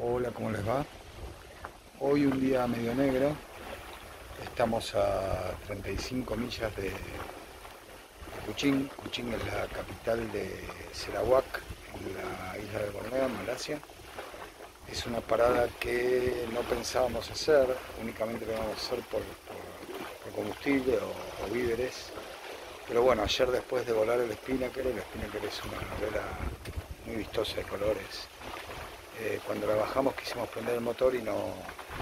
Hola, ¿cómo les va? Hoy un día medio negro, estamos a 35 millas de Kuching. Kuching es la capital de Sarawak, en la isla de Borneo, Malasia. Es una parada que no pensábamos hacer, únicamente lo íbamos a hacer por, combustible o, víveres. Pero bueno, ayer después de volar el Spinnaker, el Spinnaker es una vela muy vistosa de colores, eh, cuando la bajamos quisimos prender el motor y no,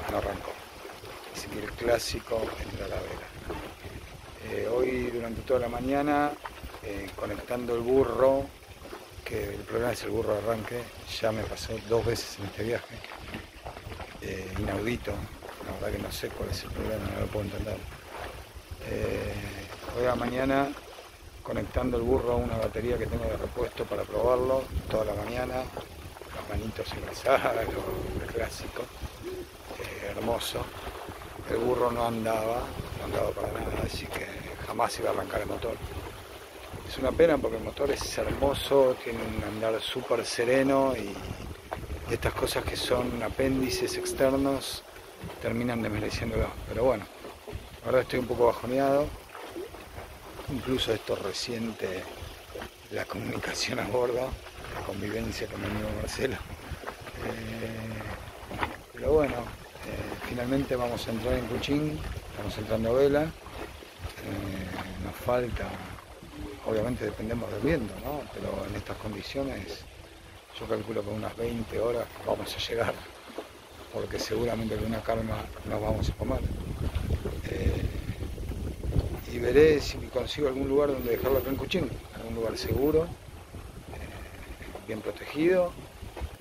arrancó. Así que el clásico entra la vela. Eh, hoy durante toda la mañana, eh, conectando el burro, que el problema es el burro arranque, ya me pasó dos veces en este viaje. inaudito, la verdad que no sé cuál es el problema, no lo puedo entender. hoy a la mañana conectando el burro a una batería que tengo de repuesto para probarlo toda la mañana, manitos ingresados, el clásico, eh, hermoso. El burro no andaba, no andaba para nada, así que jamás iba a arrancar el motor. Es una pena porque el motor es hermoso, tiene un andar súper sereno y estas cosas que son apéndices externos terminan desmereciéndolo. Pero bueno, ahora estoy un poco bajoneado, incluso esto reciente, la comunicación a bordo, la convivencia con mi amigo Marcelo. Eh, pero bueno, eh, finalmente vamos a entrar en Cuchín, estamos entrando a vela, eh, nos falta, obviamente dependemos del viento, ¿no? pero en estas condiciones yo calculo que unas 20 horas vamos a llegar, porque seguramente con una calma nos vamos a comer y veré si consigo algún lugar donde dejarlo acá en Cuchín, algún lugar seguro, eh, bien protegido,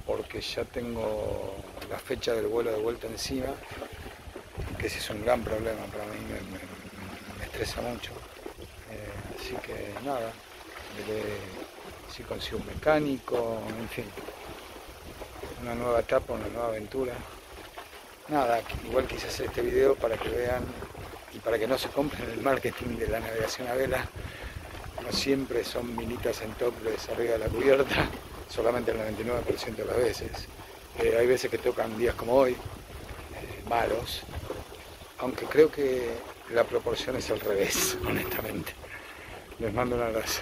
porque ya tengo la fecha del vuelo de vuelta encima, que ese es un gran problema para mí, me, estresa mucho. Eh, así que nada, veré si consigo un mecánico, en fin, una nueva etapa, una nueva aventura. Nada, igual quise hacer este video para que vean y para que no se compren el marketing de la navegación a vela, no siempre son minitas en topless arriba de la cubierta, solamente el 99% de las veces. Eh, hay veces que tocan días como hoy, eh, malos, aunque creo que la proporción es al revés, honestamente. Les mando un abrazo.